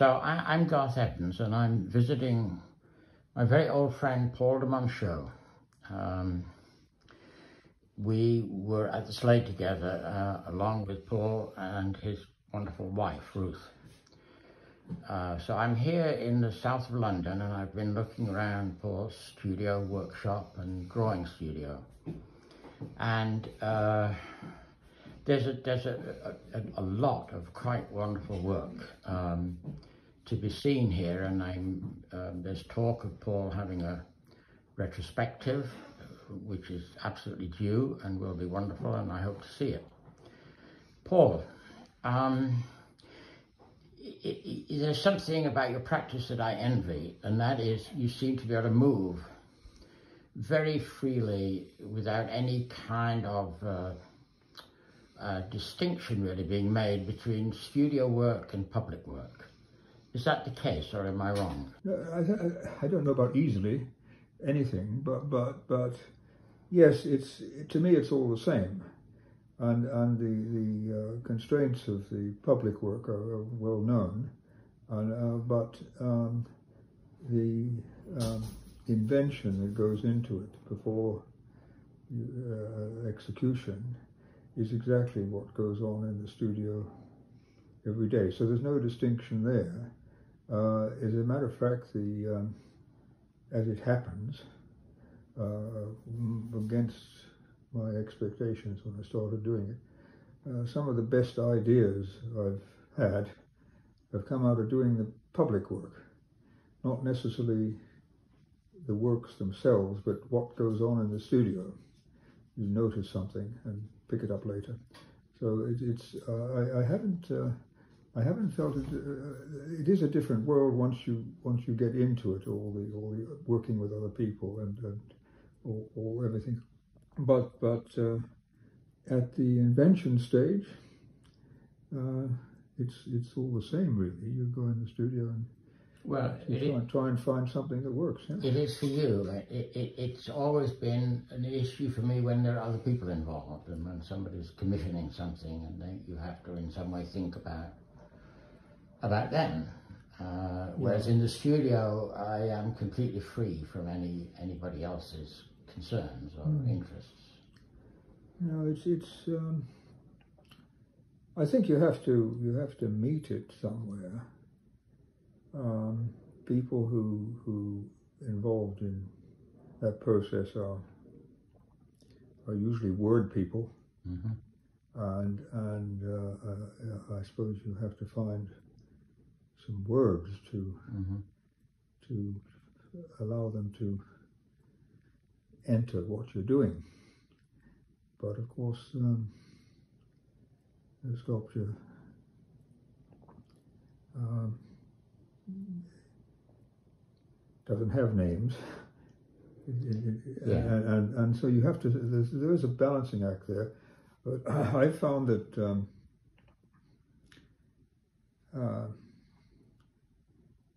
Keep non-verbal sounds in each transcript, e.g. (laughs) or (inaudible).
So I, am Garth Evans, and I'm visiting my very old friend Paul de Monchaux. Um, we were at the Slade together, uh, along with Paul and his wonderful wife, Ruth. Uh, so I'm here in the south of London, and I've been looking around for studio, workshop, and drawing studio. And uh, there's a there's a, a, a, lot of quite wonderful work um, to be seen here, and I'm um, there's talk of Paul having a retrospective, which is absolutely due and will be wonderful, and I hope to see it. Paul, um, there's something about your practice that I envy, and that is you seem to be able to move very freely without any kind of uh, uh, distinction really being made between studio work and public work. Is that the case, or am I wrong? I, I, don't know about easily anything, but but but yes, it's to me it's all the same, and and the the uh, constraints of the public work are, are well known, and uh, but um, the um, invention that goes into it before uh, execution is exactly what goes on in the studio every day. So there's no distinction there. Uh, as a matter of fact, the um, as it happens, uh, against my expectations when I started doing it, uh, some of the best ideas I've had have come out of doing the public work, not necessarily the works themselves, but what goes on in the studio. You notice something and pick it up later. So it, it's uh, I, I, haven't uh, I haven't felt it. Uh, it is a different world once you once you get into it, all the all the working with other people and, and all, all everything. But but uh, at the invention stage, uh, it's it's all the same really. You go in the studio and well, you try, try, and find something that works. Yeah? It is for you. It, it, it's always been an issue for me when there are other people involved and when somebody's commissioning something and then you have to in some way think about about them. Uh, whereas in the studio, I am completely free from any anybody else's concerns or mm. interests. No, it's it's. Um, I think you have to you have to meet it somewhere um, people who who involved in that process are are usually word people, mm-hmm. and and uh, uh, I suppose you have to find some words to mm-hmm. to allow them to enter what you're doing. But of course, um, the sculpture. Um, doesn't have names. Yeah. And, and, and, so you have to, there's, a balancing act there. But (clears throat) I found that um, uh,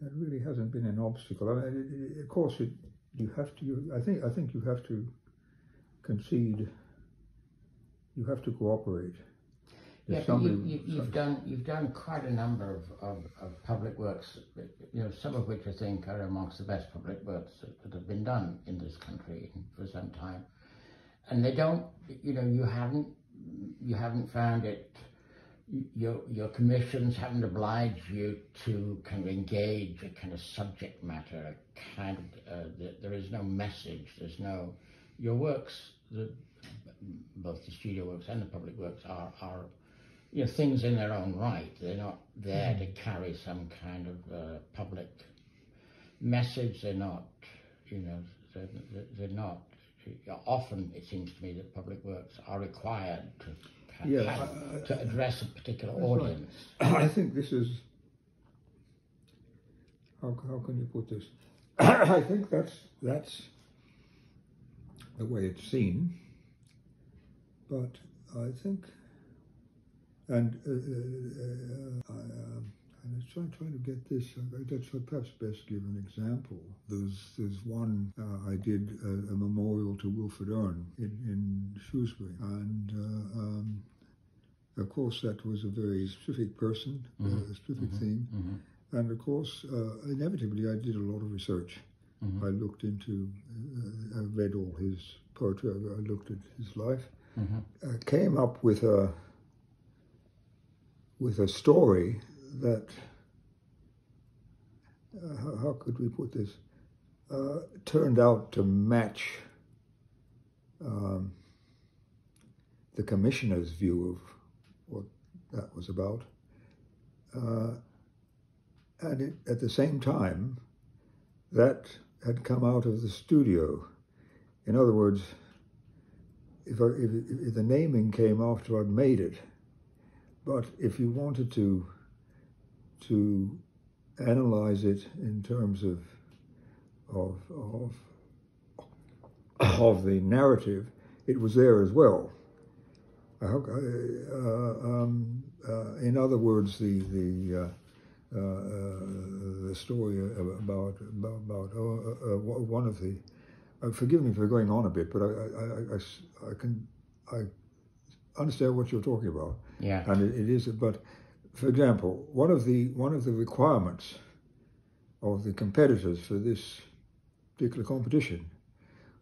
that really hasn't been an obstacle. I mean, it, it, of course, it, you have to. You, I think. I think you have to concede. You have to cooperate. Yeah, you, you, have done you've done quite a number of, of, of, public works, you know, some of which I think are amongst the best public works that have been done in this country for some time, and they don't, you know, you haven't you haven't found it. Your your commissions haven't obliged you to kind of engage a kind of subject matter, kind of uh, there is no message. There's no your works, the, both the studio works and the public works are are you know, things in their own right. They're not there to mm-hmm. carry some kind of uh, public message. They're not, you know, they're, they're not. Often it seems to me that public works are required to, yeah, to address a particular audience. Right. I think this is, how, how can you put this? (coughs) I think that's, that's the way it's seen, but I think and uh, uh, uh, I, um, I trying, trying to get this. That's perhaps best give an example. There's there's one uh, I did a, a, memorial to Wilfred Owen in, in Shrewsbury, and uh, um, of course that was a very specific person, mm-hmm. a specific mm-hmm. theme, mm-hmm. and of course, uh, inevitably, I did a lot of research. Mhm. I looked into, uh, I read all his poetry. I, I looked at his life. Uh, came up with a with a story that. Uh, how, how could we put this? Uh, turned out to match um, the commissioner's view of what that was about. Uh, and it, at the same time, that had come out of the studio. In other words, if, I, if, if the naming came after I'd made it, but if you wanted to to analyze it in terms of of of of the narrative, it was there as well. Hope, uh, um, uh, in other words, the the uh, uh, the story about about, about uh, uh, one of the. Uh, forgive me for going on a bit, but I I, I, I, I can I understand what you're talking about, Yeah. and it, it is. But for example, one of the one of the requirements of the competitors for this particular competition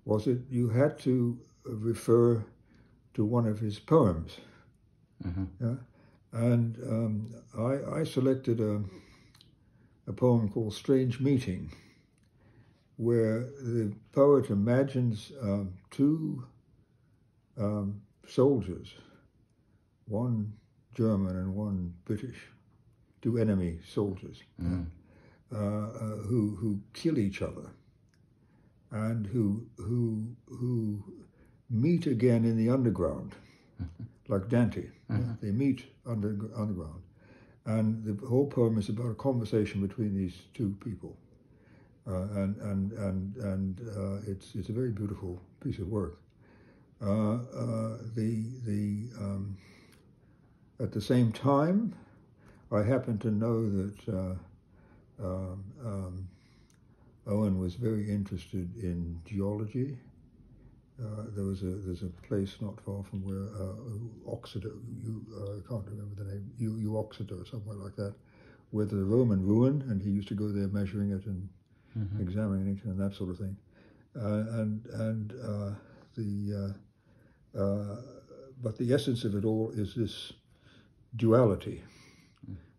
was that you had to refer to one of his poems. Mhm. Yeah? And um, I, I selected a, a poem called Strange Meeting, where the poet imagines um, two um, soldiers, one German and one British, two enemy soldiers, Mm. uh, uh, who who kill each other, and who who who meet again in the underground, (laughs) like Dante. Mhm. They meet under underground, and the whole poem is about a conversation between these two people, uh, and and and and uh, it's it's a very beautiful piece of work. Uh, uh, the the um, at the same time, I happen to know that uh, um, um, Owen was very interested in geology. Uh, there was a there's a place not far from where uh, Wroxeter, you, uh, I can't remember the name, you, you Wroxeter or somewhere like that, where the Roman ruin, and he used to go there measuring it and Mhm. examining it and that sort of thing. Uh, and and uh, the uh, uh, but the essence of it all is this duality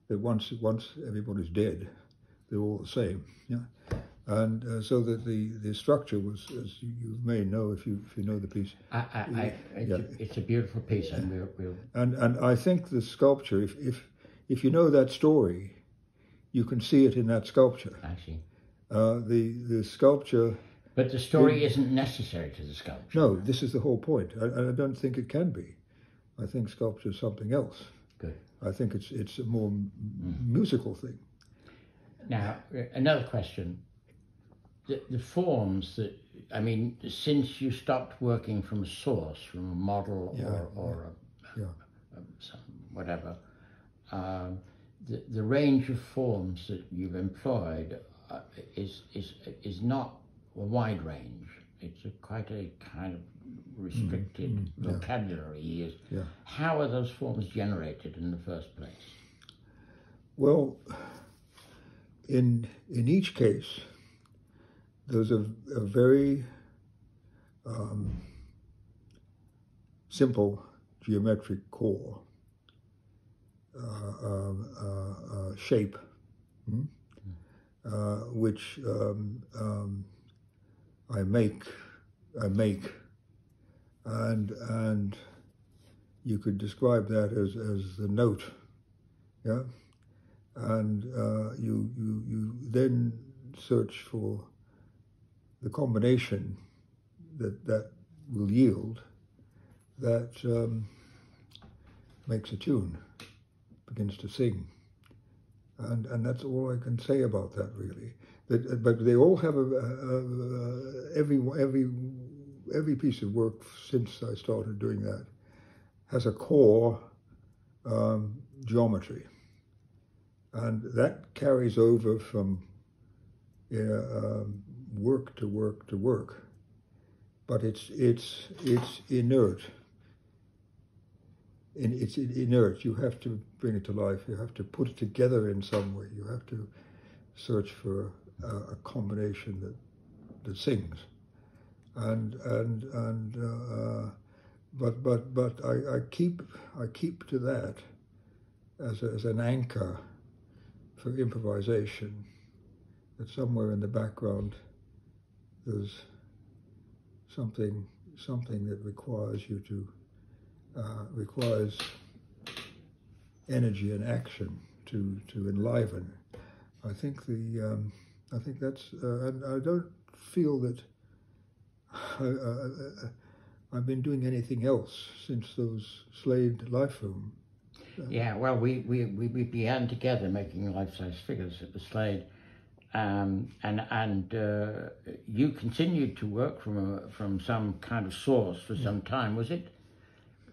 that once once everybody's dead, they're all the same. Yeah, and uh, so that the the structure was, as you, may know if you if you know the piece, I, I, I, it's, Yeah. a, it's a beautiful piece, and we'll, we'll and and I think the sculpture, if if if you know that story, you can see it in that sculpture. actually. Uh, the the sculpture. But the story isn't necessary to the sculpture. No, this is the whole point. I, and I don't think it can be. I think sculpture is something else. Good. I think it's it's a more m musical thing. Now, another question. The, the forms that, I mean, since you stopped working from a source, from a model Yeah, or, or a, yeah. a- some, whatever, um, the, the range of forms that you've employed uh, is, is, is not a wide range. It's a, quite a kind of restricted yeah. vocabulary. he used. Yeah. How are those forms generated in the first place? Well, in in each case, there's a, a very um, simple geometric core uh, um, uh, uh, shape, hmm, uh, which um, um, I make, I make, and and you could describe that as as the note, yeah? And uh, you, you, you then search for the combination that that will yield that um, makes a tune, begins to sing. And, and that's all I can say about that really. That, but they all have a, a, a, every every every piece of work since I started doing that has a core um, geometry and that carries over from you know, um, work to work to work. But it's it's it's inert. In, it's inert. You have to bring it to life. You have to put it together in some way. You have to search for a, a combination that that sings, and and and uh, but but but I, I keep I keep to that as, a, as an anchor for improvisation. That somewhere in the background there's something something that requires you to uh, requires energy and action to to enliven. I think the um, I think that's uh, and I don't feel that I, have been doing anything else since those Slade Life Room. Yeah, well, we, we, we began together making life-size figures at the Slade. Um, and and uh, you continued to work from a, from some kind of source for some time. Was it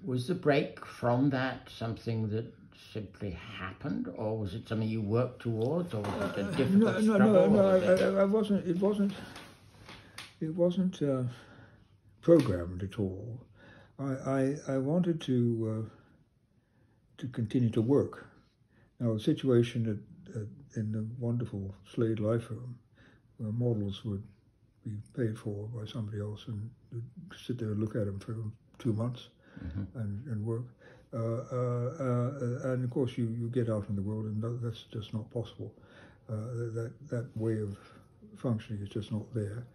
was the break from that something that simply happened, or was it something you worked towards, or was it a difficult uh, no, struggle? No, no, no. I, I, wasn't. It wasn't. It wasn't uh, programmed at all. I I, I wanted to uh, to continue to work. Now the situation at, at, in the wonderful Slade Life Room, where models would be paid for by somebody else and sit there and look at them for two months mm-hmm. and, and work. Uh, uh, uh, and of course, you, you get out in the world, and that's just not possible. Uh, that that way of functioning is just not there.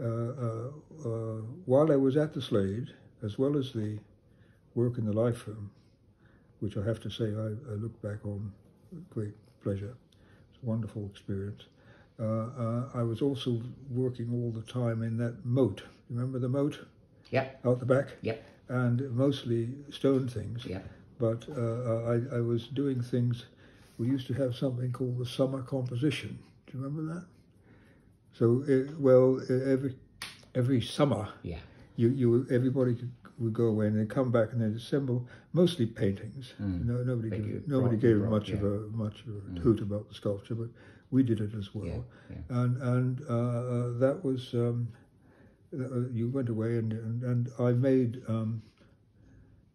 Uh, uh, while I was at the Slade, as well as the work in the life room, which I have to say I, I look back on with great pleasure. Wonderful experience. I was also working all the time in that moat. Remember the moat? Yeah. Out the back? Yeah and mostly stone things. Yeah. But uh, I, I was doing things. We used to have something called the summer composition. Do you remember that? So, it, well, every every summer, yeah, you you everybody would go away and they'd come back and they'd assemble mostly paintings. Mm. No, nobody gave, gave, nobody gave brought, much yeah. of a much of a mm. hoot about the sculpture, but we did it as well. Yeah, yeah. And and uh, uh that was. Um, uh, you went away and and, and I made um,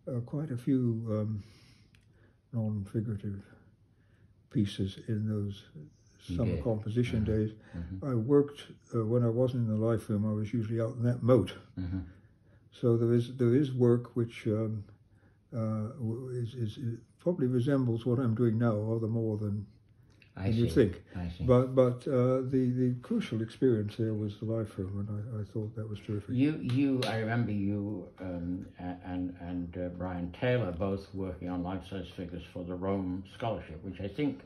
uh, quite a few um, non-figurative pieces in those summer composition mm-hmm. days. Mm-hmm. I worked uh, when I wasn't in the life room. I was usually out in that moat. Mm-hmm. So there is there is work which um, uh, is, is, is, probably resembles what I'm doing now, rather more than I you see. think. I see. But but uh, the the crucial experience there was the life room, and I, I thought that was terrific. You you I remember you um, and and uh, Brian Taylor both working on life size figures for the Rome Scholarship, which I think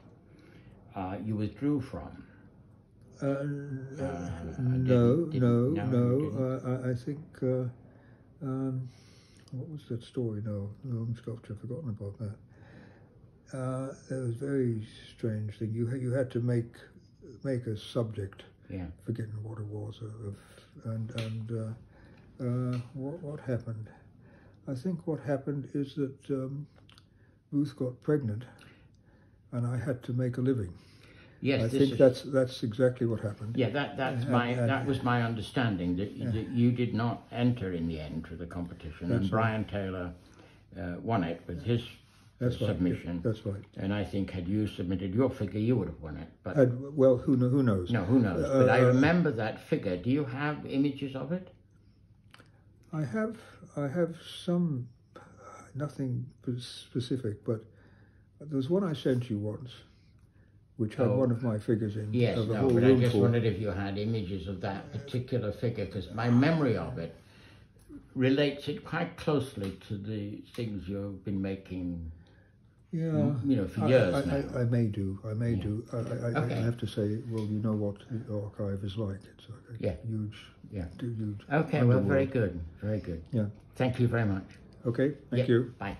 uh, you withdrew from. Uh, no, didn't, no, no, no. I, I think. Um, what was that story? No, the Rome Sculpture. I've forgotten about that. Uh, it was a very strange thing. You you had to make make a subject. Yeah. Forgetting what it was of, and and uh, uh, what what happened. I think what happened is that um, Ruth got pregnant, and I had to make a living. Yes, I think is, that's that's exactly what happened. Yeah, that that's And- my and- that was my understanding that, Yeah. that you did not enter in the end to the competition, That's and right. Brian Taylor uh, won it with his That's right. submission. That's right. And I think had you submitted your figure, you would have won it. But Had, well, who who knows? no, who knows? but I Uh, remember that figure. Do you have images of it? I have I have some nothing specific, but there was one I sent you once, which had Oh. one of my figures in. Yes, no, but I just full. wondered if you had images of that particular figure, because my memory of it relates it quite closely to the things you've been making, Yeah, you know, for I- years I, now. I, I may do. I may Yeah. do. I, I, I- Okay. I have to say, well, you know what the archive is like. It's like a Yeah. huge, Yeah. huge. Okay, well, very good, very good. Yeah. Thank you very much. Okay. Thank Yeah, you. Bye.